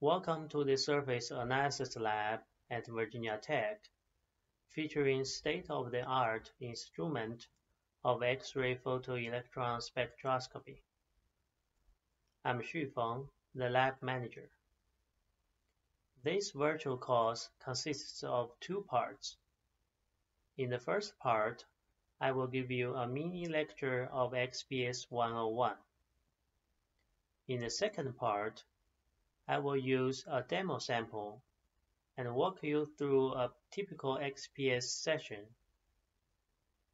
Welcome to the Surface Analysis Lab at Virginia Tech, featuring state-of-the-art instrument of X-ray photoelectron spectroscopy. I'm Xu Feng, the lab manager. This virtual course consists of two parts. In the first part, I will give you a mini lecture of XPS 101. In the second part, I will use a demo sample and walk you through a typical XPS session,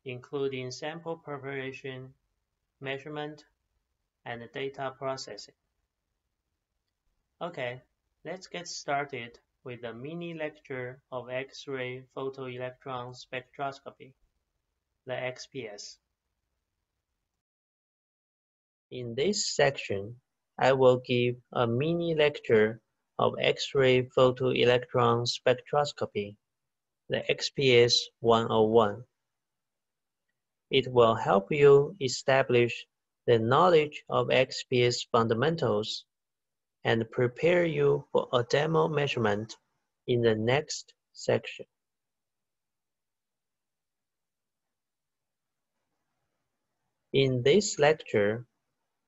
including sample preparation, measurement, and data processing. Okay, let's get started with a mini lecture of X-ray photoelectron spectroscopy the XPS. In this section, I will give a mini lecture of X-ray photoelectron spectroscopy, the XPS 101. It will help you establish the knowledge of XPS fundamentals and prepare you for a demo measurement in the next section. In this lecture,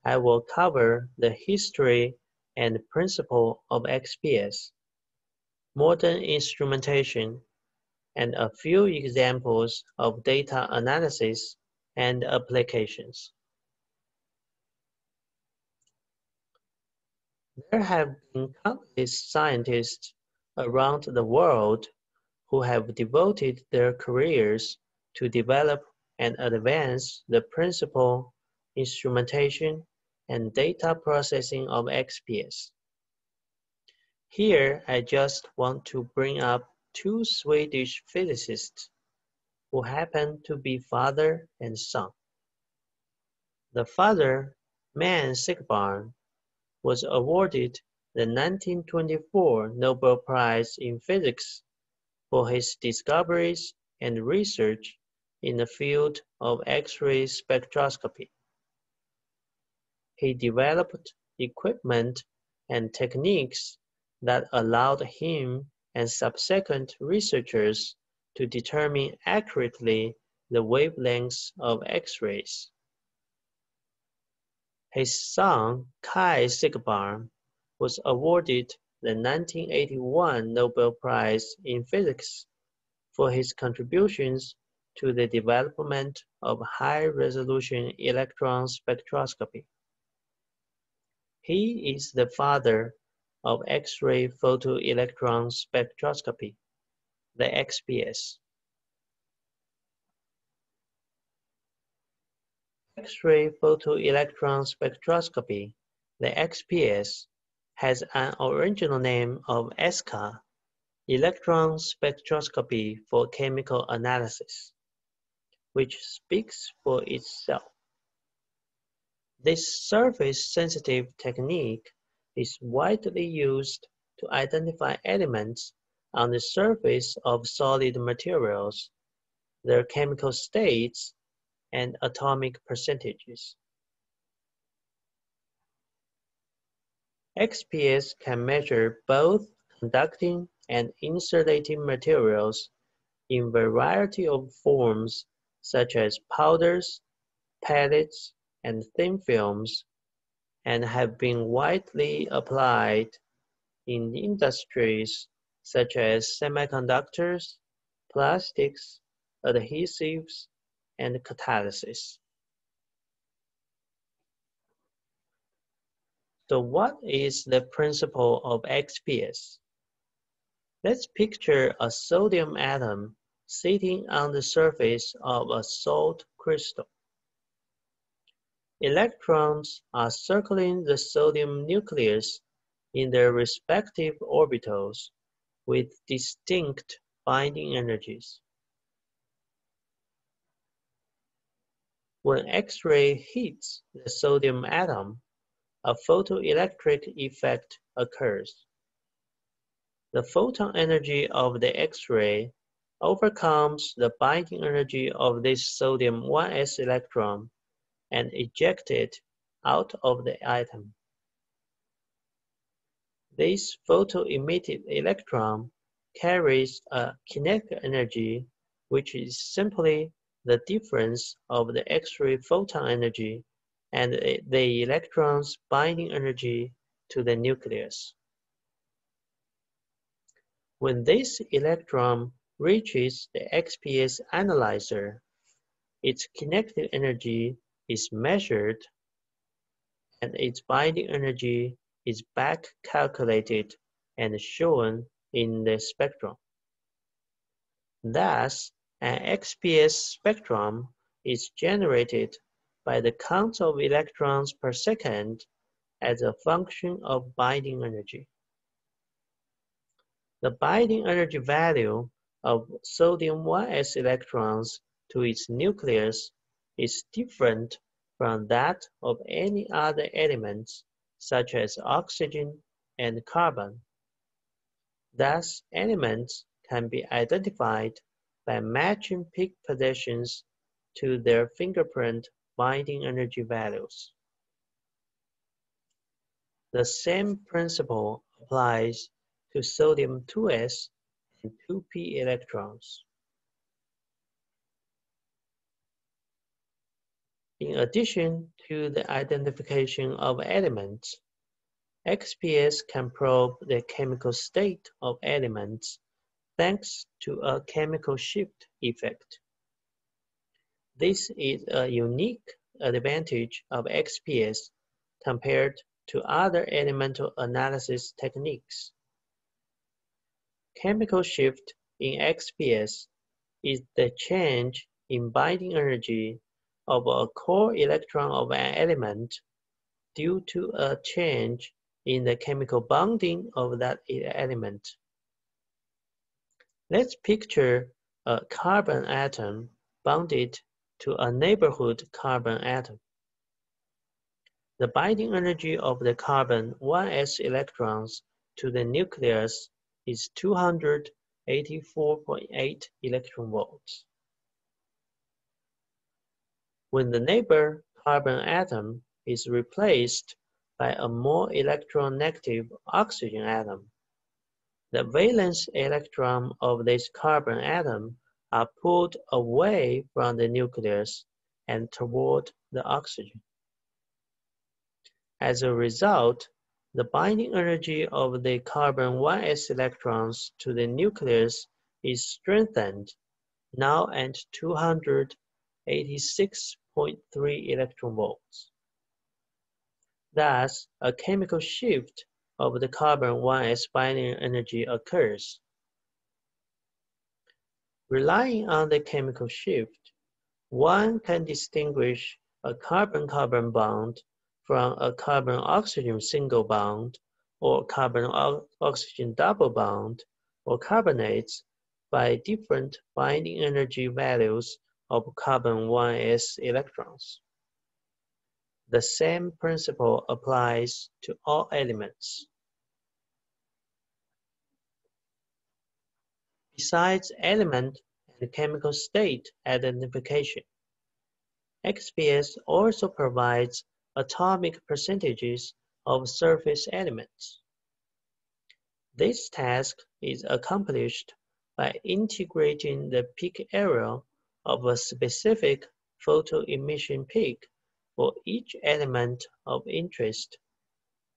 I will cover the history and principle of XPS, modern instrumentation, and a few examples of data analysis and applications. There have been countless scientists around the world who have devoted their careers to develop and advance the principle, instrumentation, and data processing of XPS. Here, I just want to bring up two Swedish physicists who happen to be father and son. The father, Manne Siegbahn, was awarded the 1924 Nobel Prize in Physics for his discoveries and research in the field of X-ray spectroscopy. He developed equipment and techniques that allowed him and subsequent researchers to determine accurately the wavelengths of X-rays. His son, Kai Siegbahn, was awarded the 1981 Nobel Prize in Physics for his contributions to the development of high-resolution electron spectroscopy. He is the father of X-ray photoelectron spectroscopy, the XPS. X-ray photoelectron spectroscopy, the XPS, has an original name of ESCA, electron spectroscopy for chemical analysis which speaks for itself. This surface-sensitive technique is widely used to identify elements on the surface of solid materials, their chemical states, and atomic percentages. XPS can measure both conducting and insulating materials in variety of forms such as powders, pellets, and thin films, and have been widely applied in industries such as semiconductors, plastics, adhesives, and catalysis. So what is the principle of XPS? Let's picture a sodium atom sitting on the surface of a salt crystal. Electrons are circling the sodium nucleus in their respective orbitals with distinct binding energies. When X-ray hits the sodium atom, a photoelectric effect occurs. The photon energy of the X-ray overcomes the binding energy of this sodium 1s electron and eject it out of the atom. This photo-emitted electron carries a kinetic energy which is simply the difference of the X-ray photon energy and the electron's binding energy to the nucleus. When this electron reaches the XPS analyzer, its kinetic energy is measured and its binding energy is back calculated and shown in the spectrum. Thus, an XPS spectrum is generated by the count of electrons per second as a function of binding energy. The binding energy value of sodium 1s electrons to its nucleus is different from that of any other elements such as oxygen and carbon. Thus, elements can be identified by matching peak positions to their fingerprint binding energy values. The same principle applies to sodium 2s and 2p electrons. In addition to the identification of elements, XPS can probe the chemical state of elements thanks to a chemical shift effect. This is a unique advantage of XPS compared to other elemental analysis techniques. Chemical shift in XPS is the change in binding energy of a core electron of an element due to a change in the chemical bonding of that element. Let's picture a carbon atom bonded to a neighborhood carbon atom. The binding energy of the carbon 1s electrons to the nucleus is 284.8 electron volts. When the neighbor carbon atom is replaced by a more electronegative oxygen atom, the valence electron of this carbon atom are pulled away from the nucleus and toward the oxygen. As a result, the binding energy of the carbon 1s electrons to the nucleus is strengthened, now at 286.3 electron volts. Thus, a chemical shift of the carbon 1s binding energy occurs. Relying on the chemical shift, one can distinguish a carbon-carbon bond from a carbon-oxygen single bond or carbon-oxygen double bond or carbonates by different binding energy values of carbon 1s electrons. The same principle applies to all elements. Besides element and chemical state identification, XPS also provides atomic percentages of surface elements. This task is accomplished by integrating the peak area of a specific photoemission peak for each element of interest,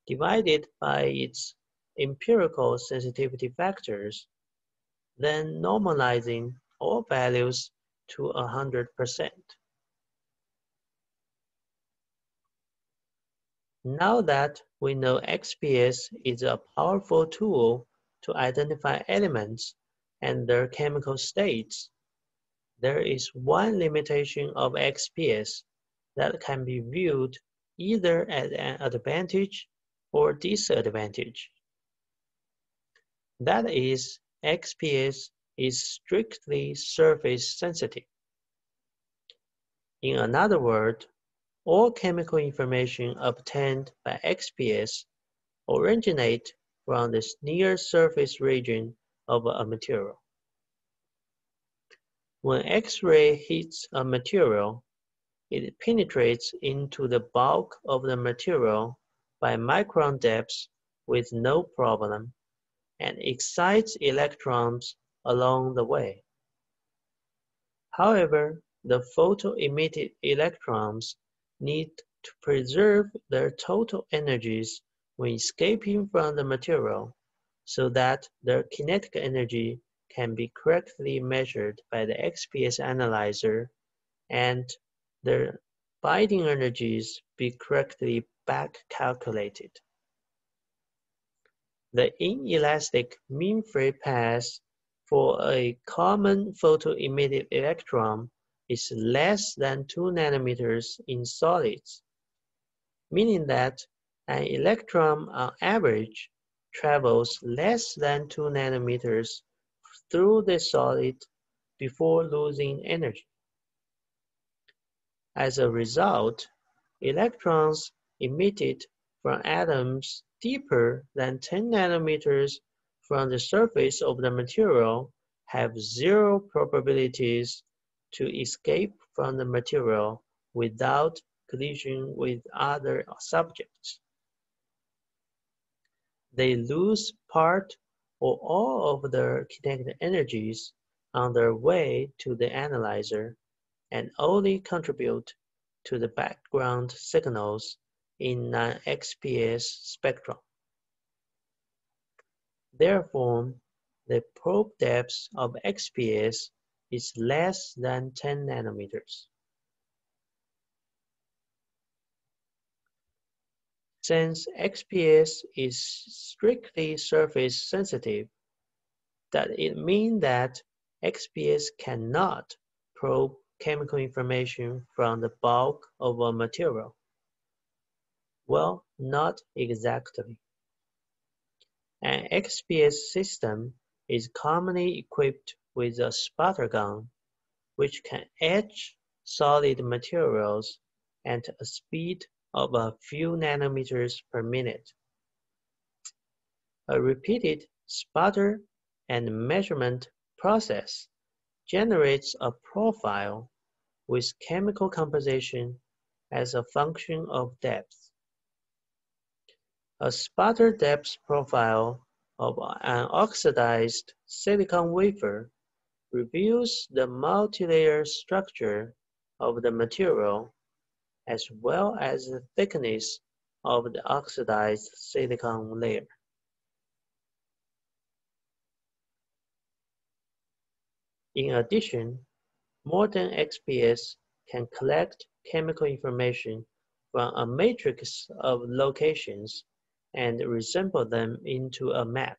divided by its empirical sensitivity factors, then normalizing all values to 100%. Now that we know XPS is a powerful tool to identify elements and their chemical states, there is one limitation of XPS that can be viewed either as an advantage or disadvantage. That is, XPS is strictly surface sensitive. In another word, all chemical information obtained by XPS originate from the near surface region of a material. When X-ray hits a material, it penetrates into the bulk of the material by micron depths with no problem and excites electrons along the way. However, the photo-emitted electrons need to preserve their total energies when escaping from the material so that their kinetic energy can be correctly measured by the XPS analyzer and their binding energies be correctly back calculated. The inelastic mean free path for a common photo-emitted electron is less than 2 nanometers in solids, meaning that an electron on average travels less than 2 nanometers through the solid before losing energy. As a result, electrons emitted from atoms deeper than 10 nanometers from the surface of the material have zero probabilities to escape from the material without collision with other subjects. They lose part or all of the kinetic energies on their way to the analyzer and only contribute to the background signals in an XPS spectrum. Therefore, the probe depth of XPS is less than 10 nanometers. Since XPS is strictly surface sensitive, that it means that XPS cannot probe chemical information from the bulk of a material. Well, not exactly. An XPS system is commonly equipped with a sputter gun, which can etch solid materials at a speed of a few nanometers per minute. A repeated sputter and measurement process generates a profile with chemical composition as a function of depth. A sputter depth profile of an oxidized silicon wafer reveals the multilayer structure of the material as well as the thickness of the oxidized silicon layer. In addition, modern XPS can collect chemical information from a matrix of locations and resemble them into a map.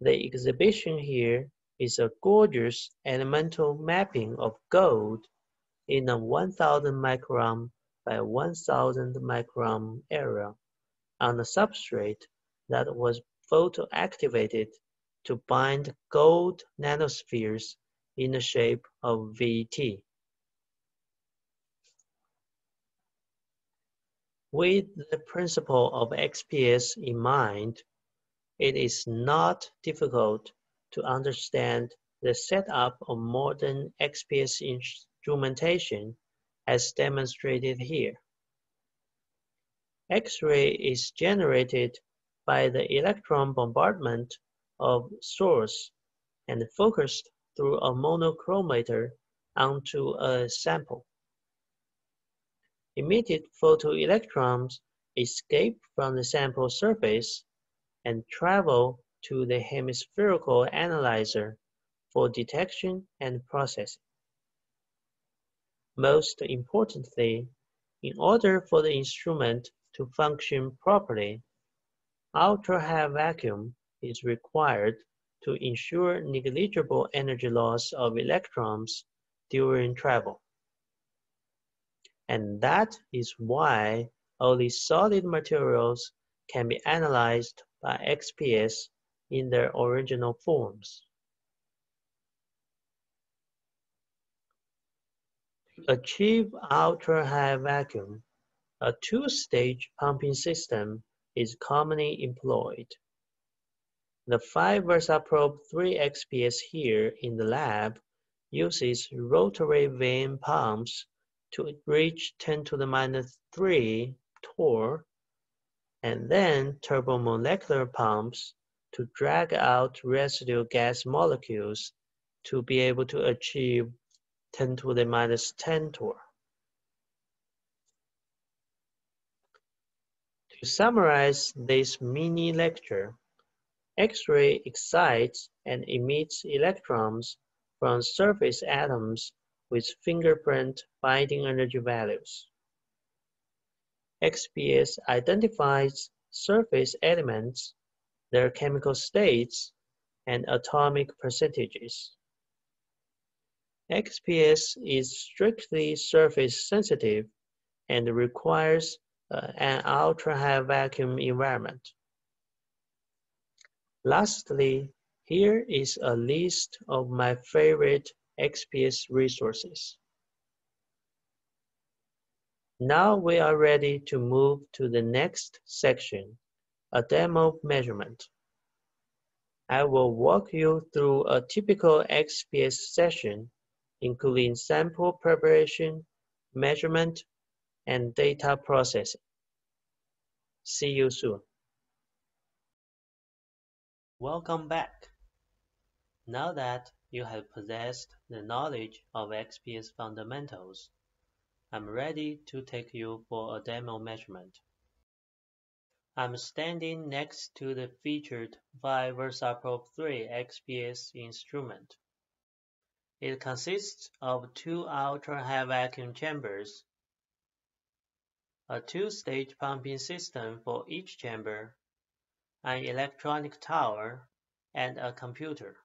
The exhibition here is a gorgeous elemental mapping of gold in a 1000 micron by 1000 micron area on a substrate that was photoactivated to bind gold nanospheres in the shape of VT. With the principle of XPS in mind, it is not difficult to understand the setup of modern XPS instrumentation as demonstrated here. X-ray is generated by the electron bombardment of source and focused through a monochromator onto a sample. Emitted photoelectrons escape from the sample surface and travel to the hemispherical analyzer for detection and processing. Most importantly, in order for the instrument to function properly, ultra-high vacuum is required to ensure negligible energy loss of electrons during travel. And that is why only solid materials can be analyzed by XPS in their original forms. Achieve ultra-high vacuum, a two-stage pumping system is commonly employed. The PHI VersaProbe 3 XPS here in the lab uses rotary vane pumps to reach 10 to the minus 3 torr and then turbomolecular pumps to drag out residual gas molecules to be able to achieve 10 to the minus 10 torr. To summarize this mini lecture, X-ray excites and emits electrons from surface atoms with fingerprint binding energy values. XPS identifies surface elements, their chemical states, and atomic percentages. XPS is strictly surface sensitive and requires uh, an ultra-high vacuum environment. Lastly, here is a list of my favorite XPS resources. Now we are ready to move to the next section, a demo measurement. I will walk you through a typical XPS session, including sample preparation, measurement, and data processing. See you soon. Welcome back. Now that you have possessed the knowledge of XPS fundamentals, I'm ready to take you for a demo measurement. I'm standing next to the featured PHI VersaProbe 3 XPS instrument. It consists of two ultra-high vacuum chambers, a two-stage pumping system for each chamber, an electronic tower, and a computer.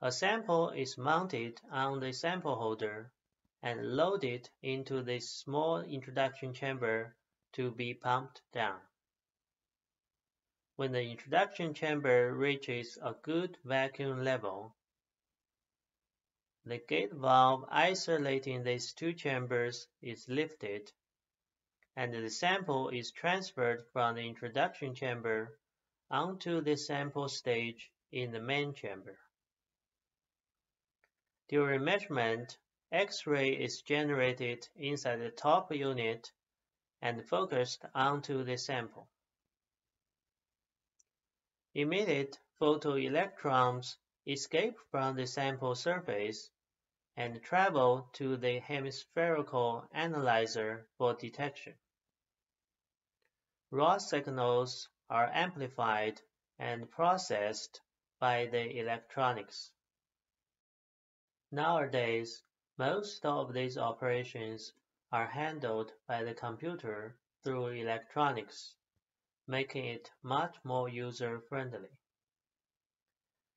A sample is mounted on the sample holder and loaded into this small introduction chamber to be pumped down. When the introduction chamber reaches a good vacuum level, the gate valve isolating these two chambers is lifted, and the sample is transferred from the introduction chamber onto the sample stage in the main chamber. During measurement, X-ray is generated inside the top unit and focused onto the sample. Emitted photoelectrons escape from the sample surface and travel to the hemispherical analyzer for detection. Raw signals are amplified and processed by the electronics. Nowadays, most of these operations are handled by the computer through electronics, making it much more user-friendly.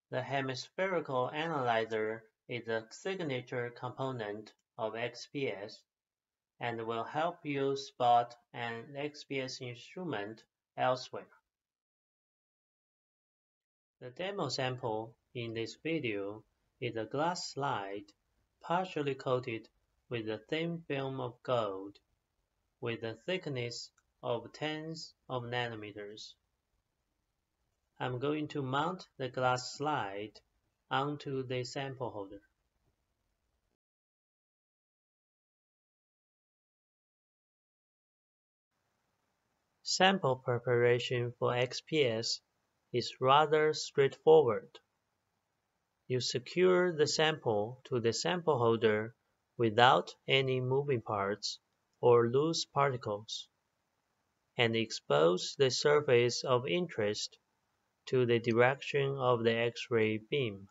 The hemispherical analyzer is a signature component of XPS and will help you spot an XPS instrument elsewhere. The demo sample in this video is a glass slide partially coated with a thin film of gold, with a thickness of tens of nanometers. I'm going to mount the glass slide onto the sample holder. Sample preparation for XPS is rather straightforward. You secure the sample to the sample holder without any moving parts or loose particles, and expose the surface of interest to the direction of the X-ray beam.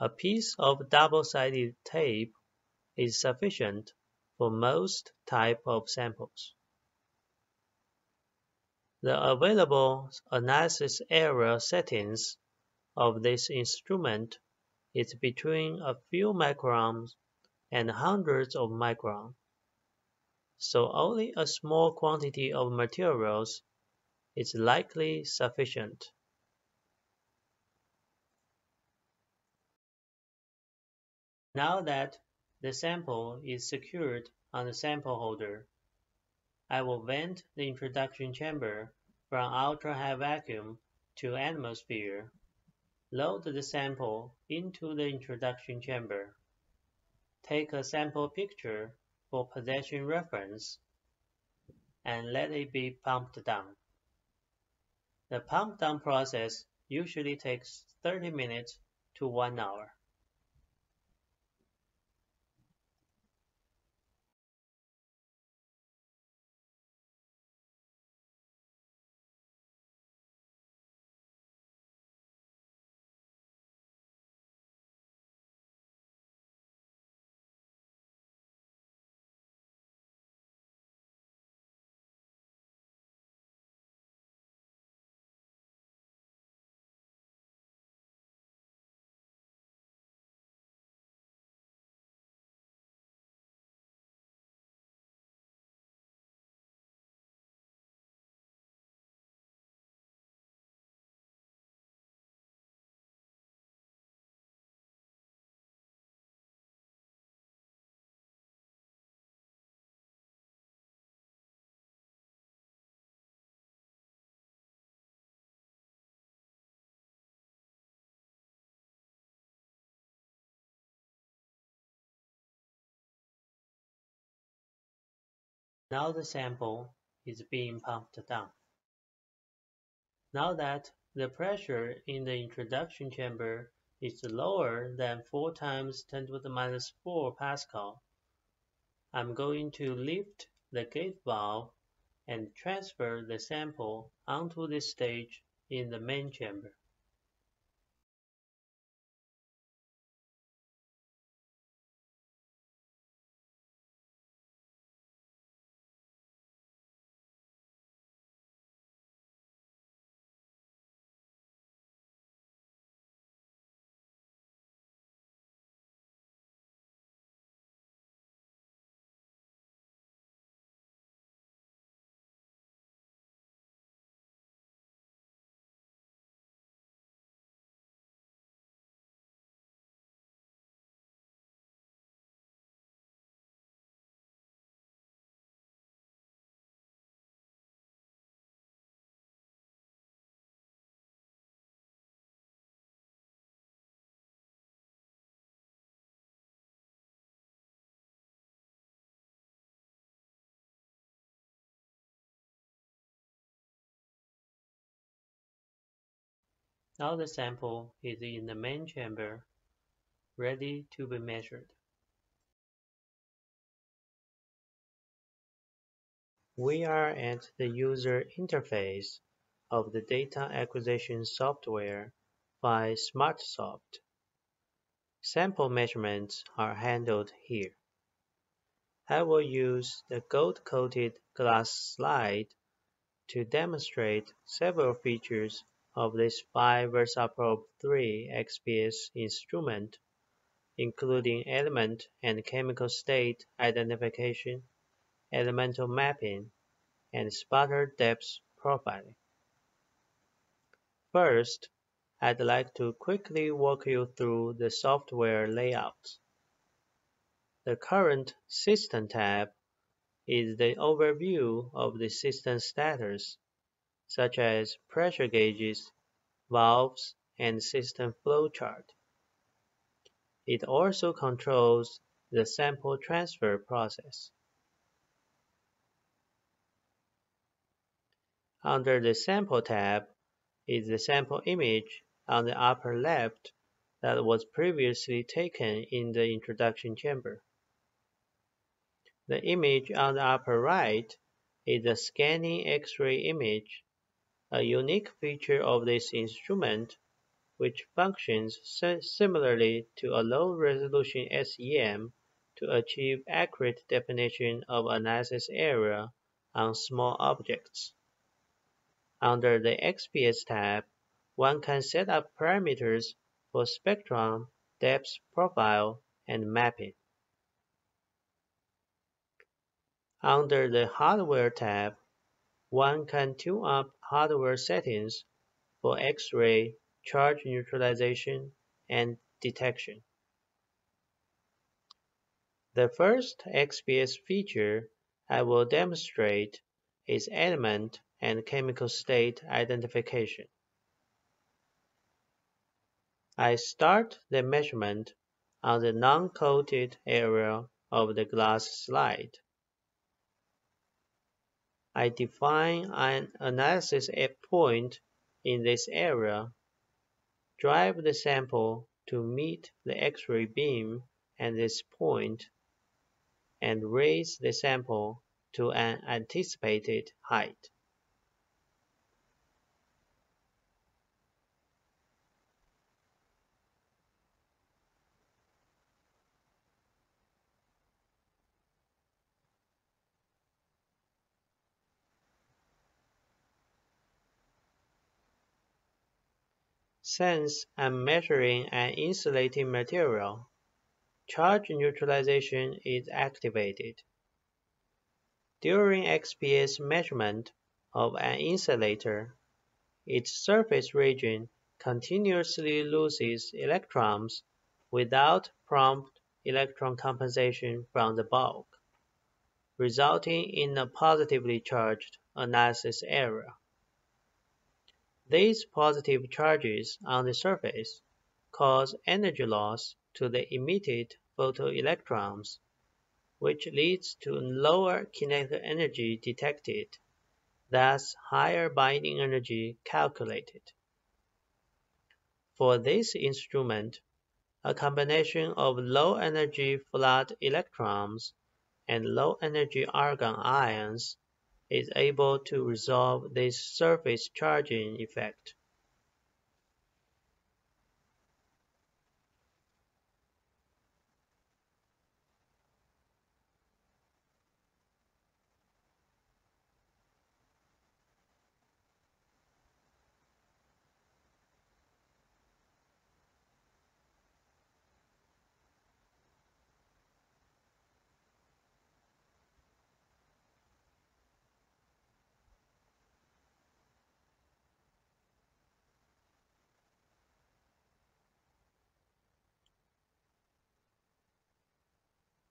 A piece of double-sided tape is sufficient for most type of samples. The available analysis area settings of this instrument is between a few microns and hundreds of microns, so only a small quantity of materials is likely sufficient. Now that the sample is secured on the sample holder, I will vent the introduction chamber from ultra-high vacuum to atmosphere Load the sample into the introduction chamber. Take a sample picture for possession reference and let it be pumped down. The pump down process usually takes 30 minutes to 1 hour. Now the sample is being pumped down. Now that the pressure in the introduction chamber is lower than 4 times 10 to the minus 4 Pascal, I'm going to lift the gate valve and transfer the sample onto this stage in the main chamber. Now the sample is in the main chamber, ready to be measured. We are at the user interface of the data acquisition software by SmartSoft. Sample measurements are handled here. I will use the gold-coated glass slide to demonstrate several features of this Phi VersaProbe 3 XPS instrument, including element and chemical state identification, elemental mapping, and sputter depth profiling. First, I'd like to quickly walk you through the software layout. The current System tab is the overview of the system status such as pressure gauges, valves, and system flow chart. It also controls the sample transfer process. Under the Sample tab is the sample image on the upper left that was previously taken in the introduction chamber. The image on the upper right is a scanning X-ray image a unique feature of this instrument, which functions similarly to a low-resolution SEM to achieve accurate definition of analysis area on small objects. Under the XPS tab, one can set up parameters for spectrum, depth profile, and mapping. Under the Hardware tab, one can tune up hardware settings for X-ray charge neutralization and detection. The first XPS feature I will demonstrate is element and chemical state identification. I start the measurement on the non-coated area of the glass slide. I define an analysis at point in this area, drive the sample to meet the X-ray beam at this point, and raise the sample to an anticipated height. Since I'm measuring an insulating material, charge neutralization is activated. During XPS measurement of an insulator, its surface region continuously loses electrons without prompt electron compensation from the bulk, resulting in a positively charged analysis area. These positive charges on the surface cause energy loss to the emitted photoelectrons, which leads to lower kinetic energy detected, thus higher binding energy calculated. For this instrument, a combination of low-energy flood electrons and low-energy argon ions is able to resolve this surface charging effect.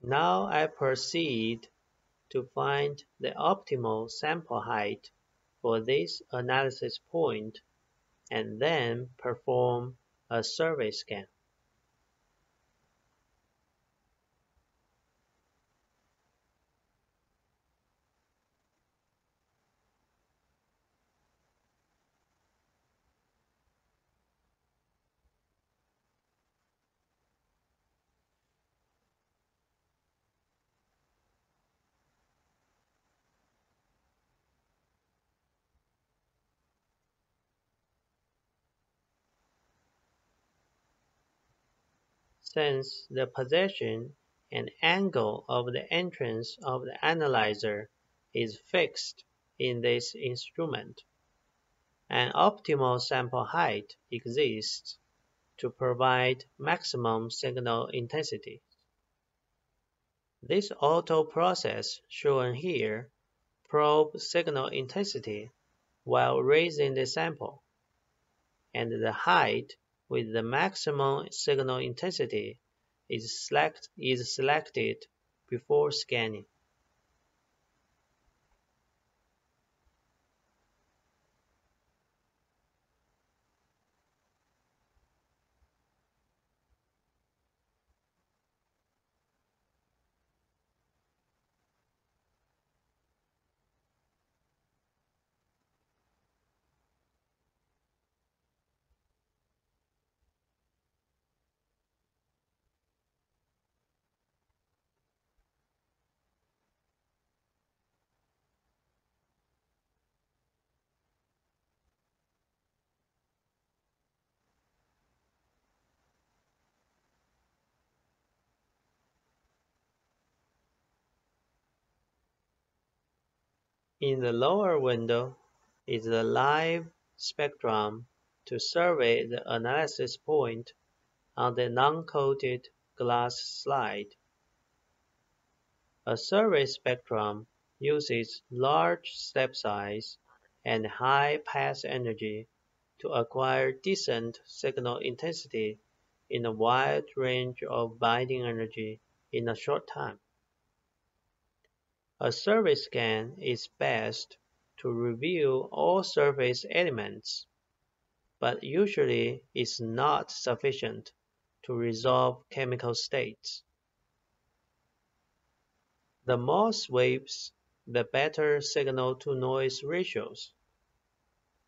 Now I proceed to find the optimal sample height for this analysis point and then perform a survey scan. Since the position and angle of the entrance of the analyzer is fixed in this instrument. An optimal sample height exists to provide maximum signal intensity. This auto process shown here probes signal intensity while raising the sample, and the height with the maximum signal intensity is, select, is selected before scanning. In the lower window is the live spectrum to survey the analysis point on the non-coated glass slide. A survey spectrum uses large step size and high pass energy to acquire decent signal intensity in a wide range of binding energy in a short time. A surface scan is best to reveal all surface elements, but usually is not sufficient to resolve chemical states. The more sweeps, the better signal-to-noise ratios,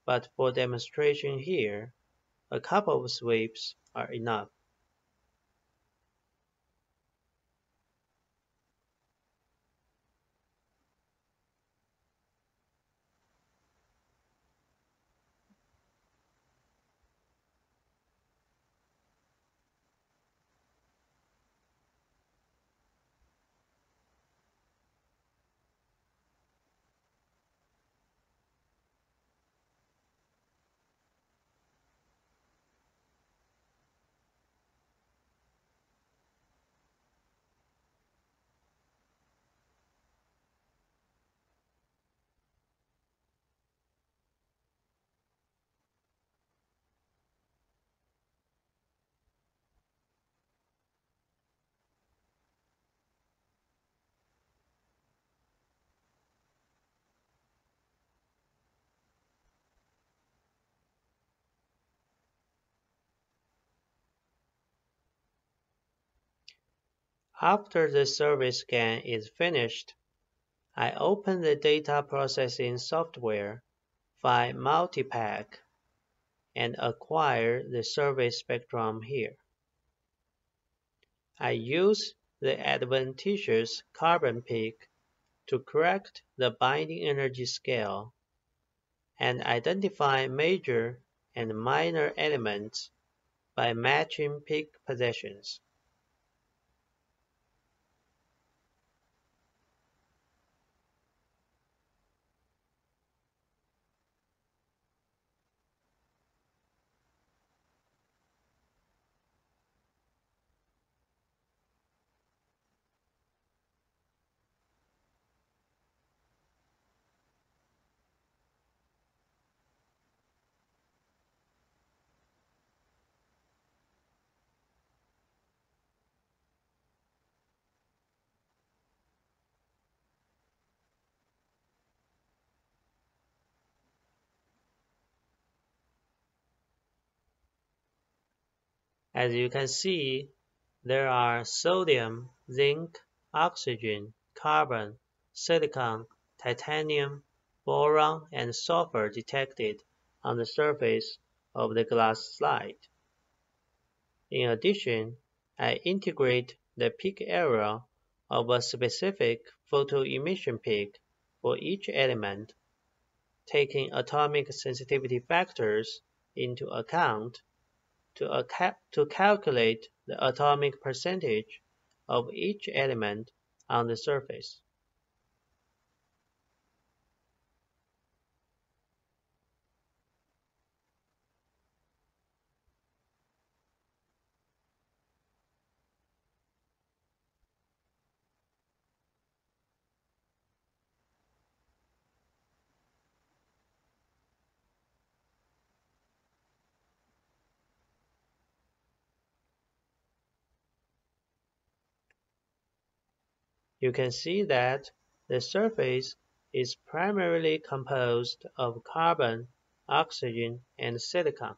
but for demonstration here, a couple of sweeps are enough. After the survey scan is finished, I open the data processing software via MultiPak and acquire the survey spectrum here. I use the adventitious carbon peak to correct the binding energy scale and identify major and minor elements by matching peak positions. As you can see, there are sodium, zinc, oxygen, carbon, silicon, titanium, boron, and sulfur detected on the surface of the glass slide. In addition, I integrate the peak area of a specific photoemission peak for each element, taking atomic sensitivity factors into account to, to calculate the atomic percentage of each element on the surface. You can see that the surface is primarily composed of carbon, oxygen, and silicon.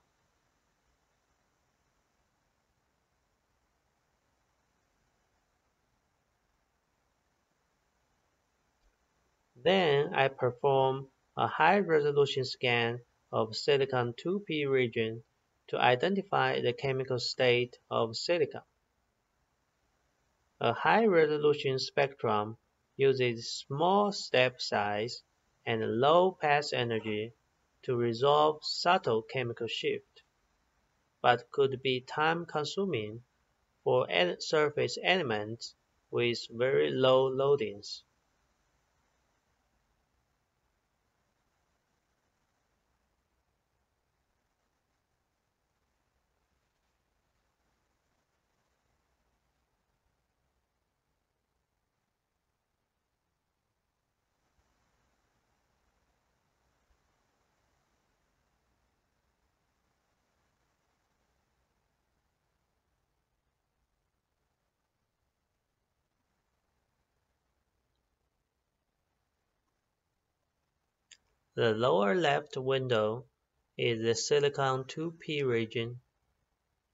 Then I perform a high-resolution scan of silicon 2p region to identify the chemical state of silicon. A high-resolution spectrum uses small step size and low pass energy to resolve subtle chemical shift, but could be time-consuming for surface elements with very low loadings. The lower left window is the silicon 2p region,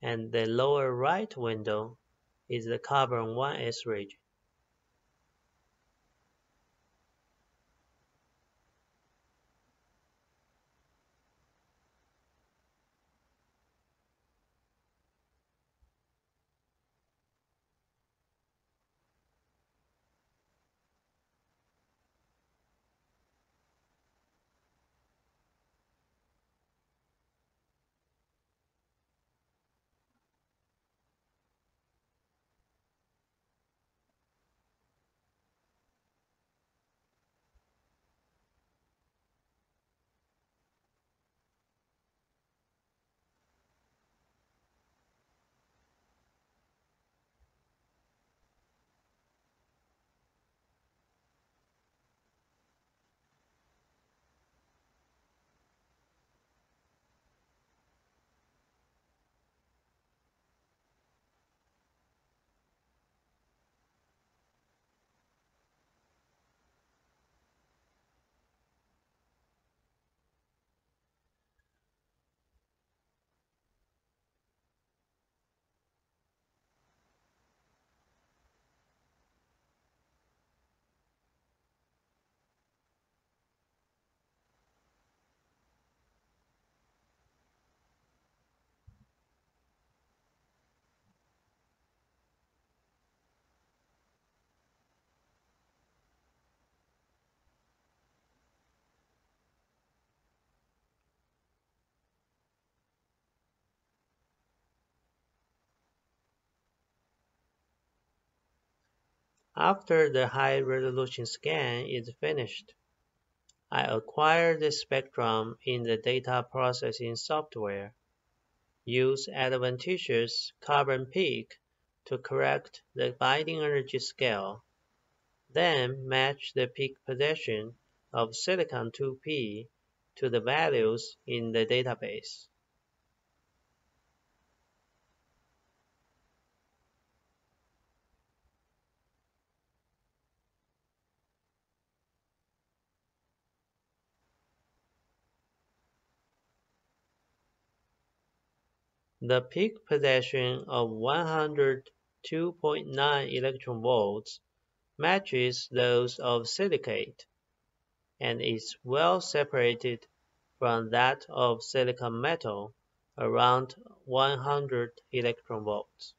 and the lower right window is the carbon 1s region. After the high-resolution scan is finished, I acquire the spectrum in the data processing software, use adventitious carbon peak to correct the binding energy scale, then match the peak position of silicon 2p to the values in the database. The peak position of 102.9 electron volts matches those of silicate and is well separated from that of silicon metal around 100 electron volts.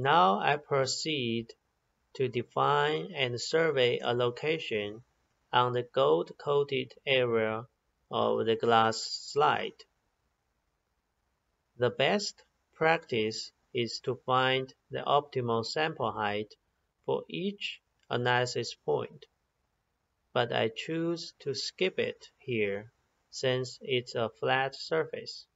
Now I proceed to define and survey a location on the gold-coated area of the glass slide. The best practice is to find the optimal sample height for each analysis point, but I choose to skip it here since it's a flat surface.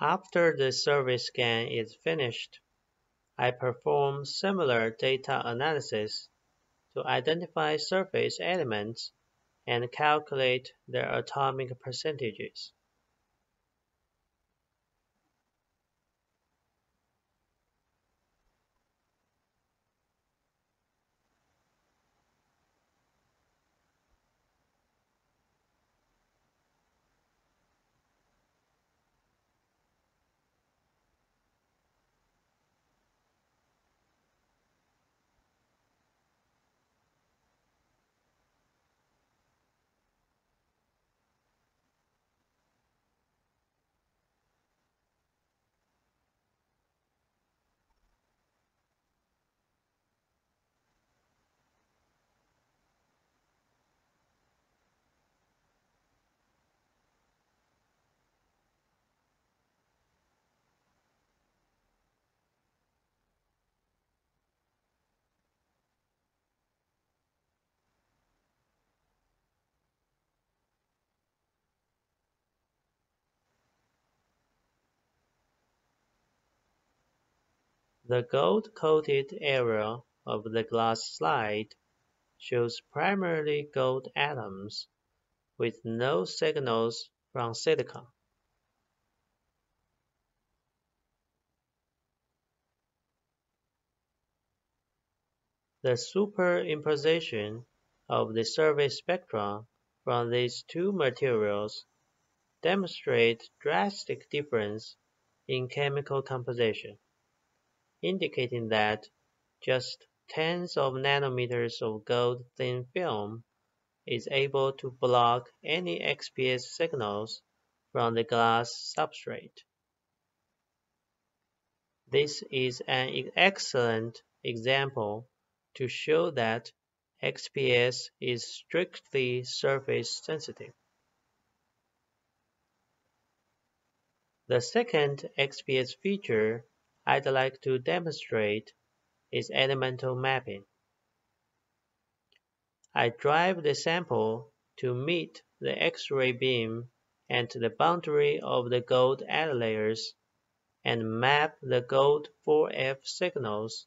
After the survey scan is finished, I perform similar data analysis to identify surface elements and calculate their atomic percentages. The gold-coated area of the glass slide shows primarily gold atoms, with no signals from silicon. The superimposition of the survey spectra from these two materials demonstrate drastic difference in chemical composition, indicating that just tens of nanometers of gold thin film is able to block any XPS signals from the glass substrate. This is an excellent example to show that XPS is strictly surface sensitive. The second XPS feature I'd like to demonstrate is elemental mapping. I drive the sample to meet the X-ray beam and the boundary of the gold layers and map the gold 4F signals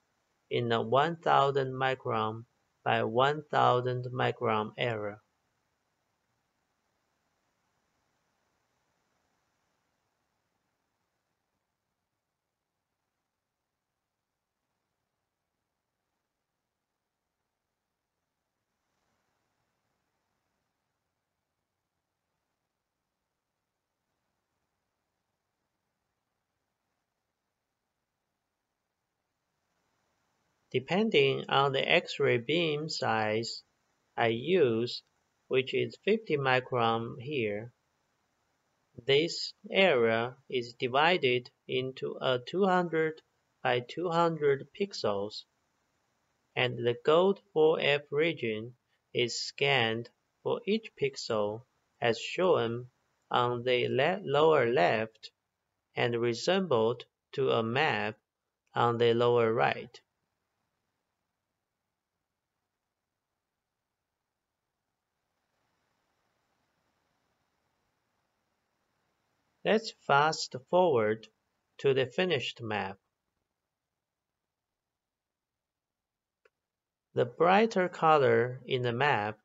in a 1000 micron by 1000 micron area. Depending on the X-ray beam size I use, which is 50 micron here, this area is divided into a 200 by 200 pixels, and the gold 4F region is scanned for each pixel as shown on the le lower left and resembled to a map on the lower right. Let's fast forward to the finished map. The brighter color in the map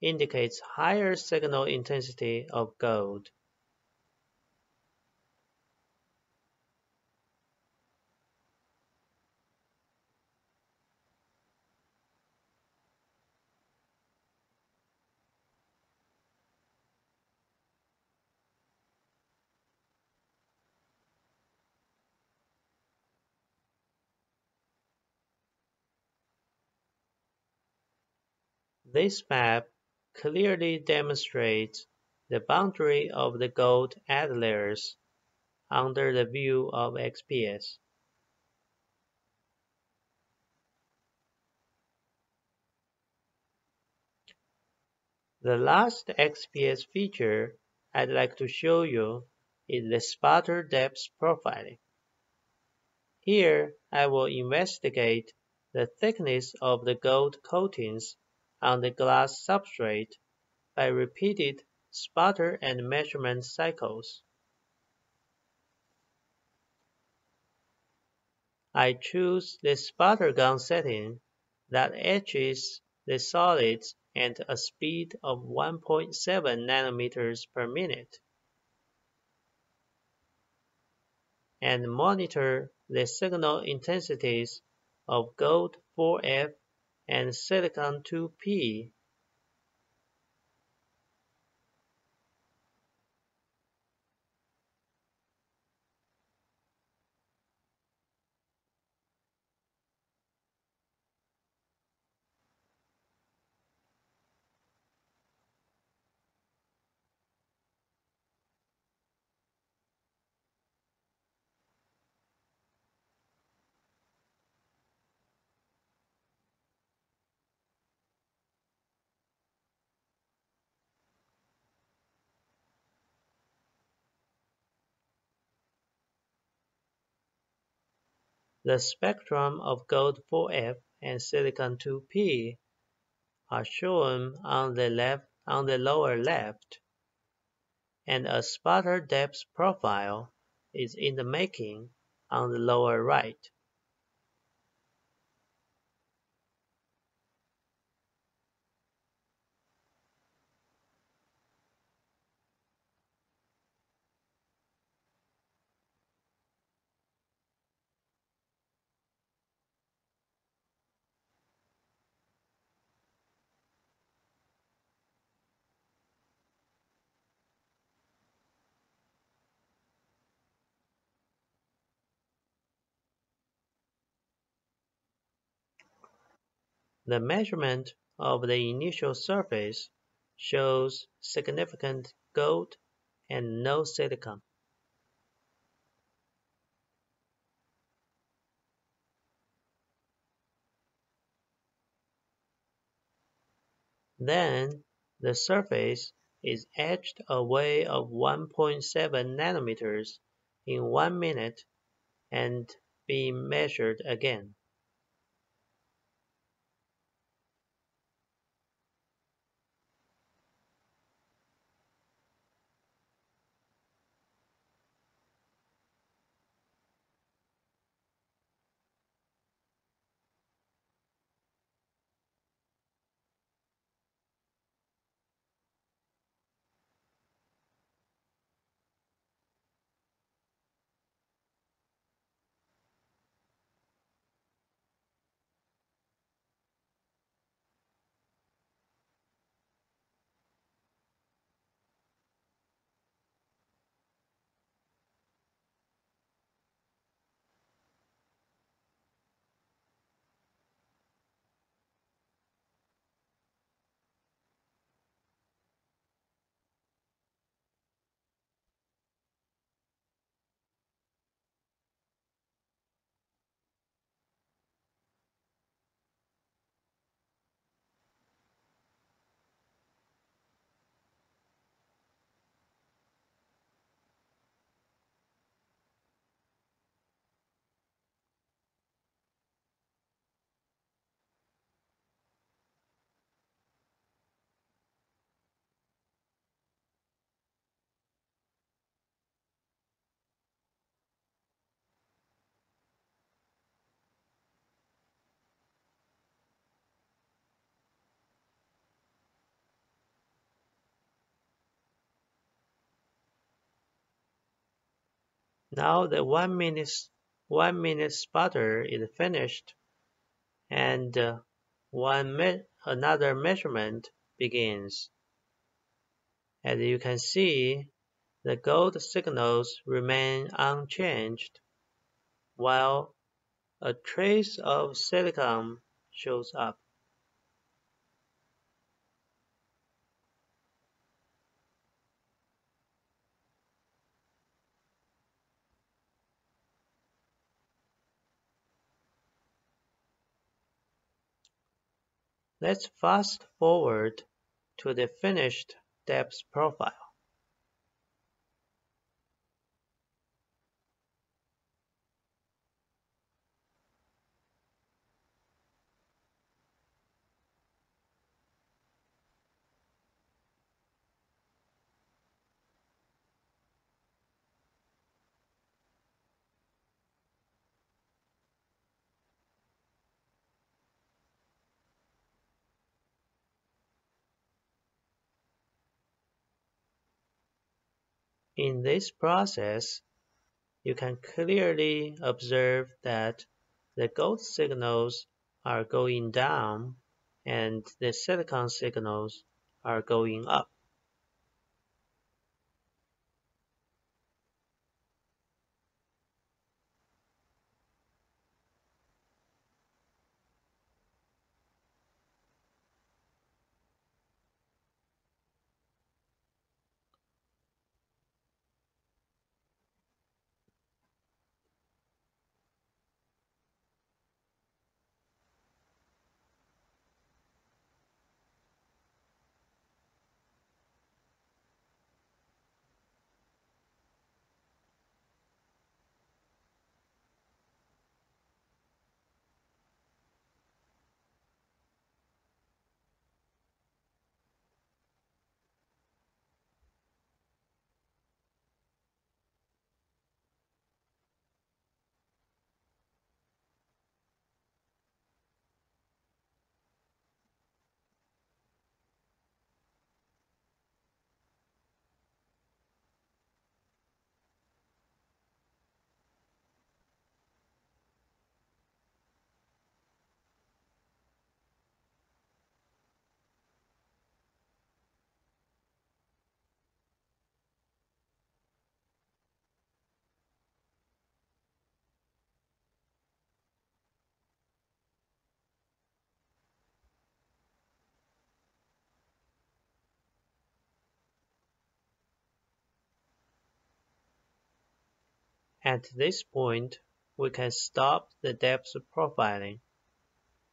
indicates higher signal intensity of gold. This map clearly demonstrates the boundary of the gold layers under the view of XPS. The last XPS feature I'd like to show you is the sputter depth profiling. Here I will investigate the thickness of the gold coatings on the glass substrate by repeated sputter and measurement cycles. I choose the sputter gun setting that etches the solids at a speed of 1.7 nanometers per minute and monitor the signal intensities of gold 4F and silicon 2p The spectrum of gold 4F and silicon 2P are shown on the left on the lower left, and a sputter depth profile is in the making on the lower right. The measurement of the initial surface shows significant gold and no silicon. Then the surface is etched away of 1.7 nanometers in one minute and be measured again. Now the one minute, one minute sputter is finished and uh, one me another measurement begins. As you can see, the gold signals remain unchanged, while a trace of silicon shows up. Let's fast forward to the finished depth profile. In this process, you can clearly observe that the gold signals are going down and the silicon signals are going up. At this point, we can stop the depth profiling,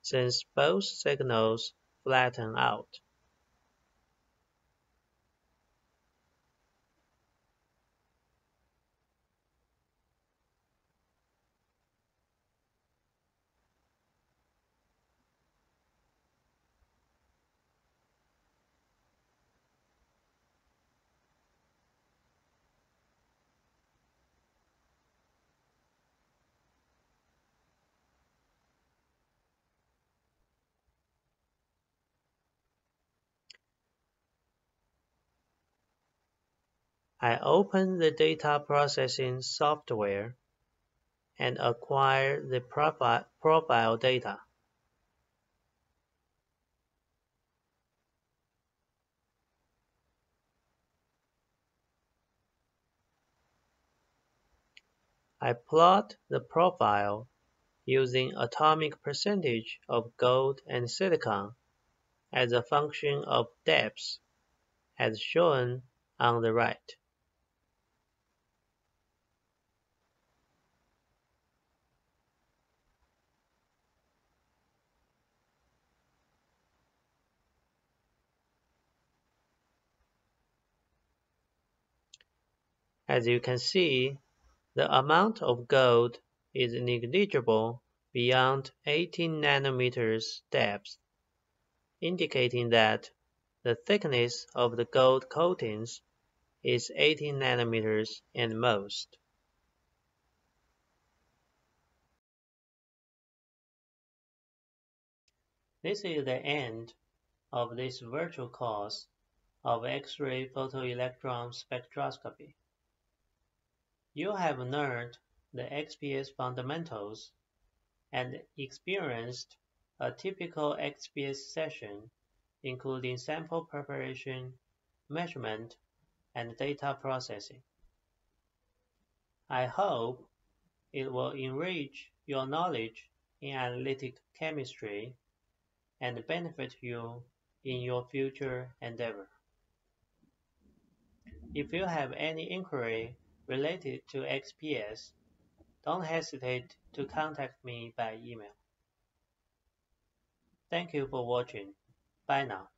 since both signals flatten out. I open the data processing software and acquire the profile data. I plot the profile using atomic percentage of gold and silicon as a function of depth, as shown on the right. As you can see, the amount of gold is negligible beyond 18 nanometers depth, indicating that the thickness of the gold coatings is 18 nanometers at most. This is the end of this virtual course of X-ray photoelectron spectroscopy. You have learned the XPS fundamentals and experienced a typical XPS session including sample preparation, measurement, and data processing. I hope it will enrich your knowledge in analytic chemistry and benefit you in your future endeavor. If you have any inquiry related to XPS, don't hesitate to contact me by email. Thank you for watching. Bye now.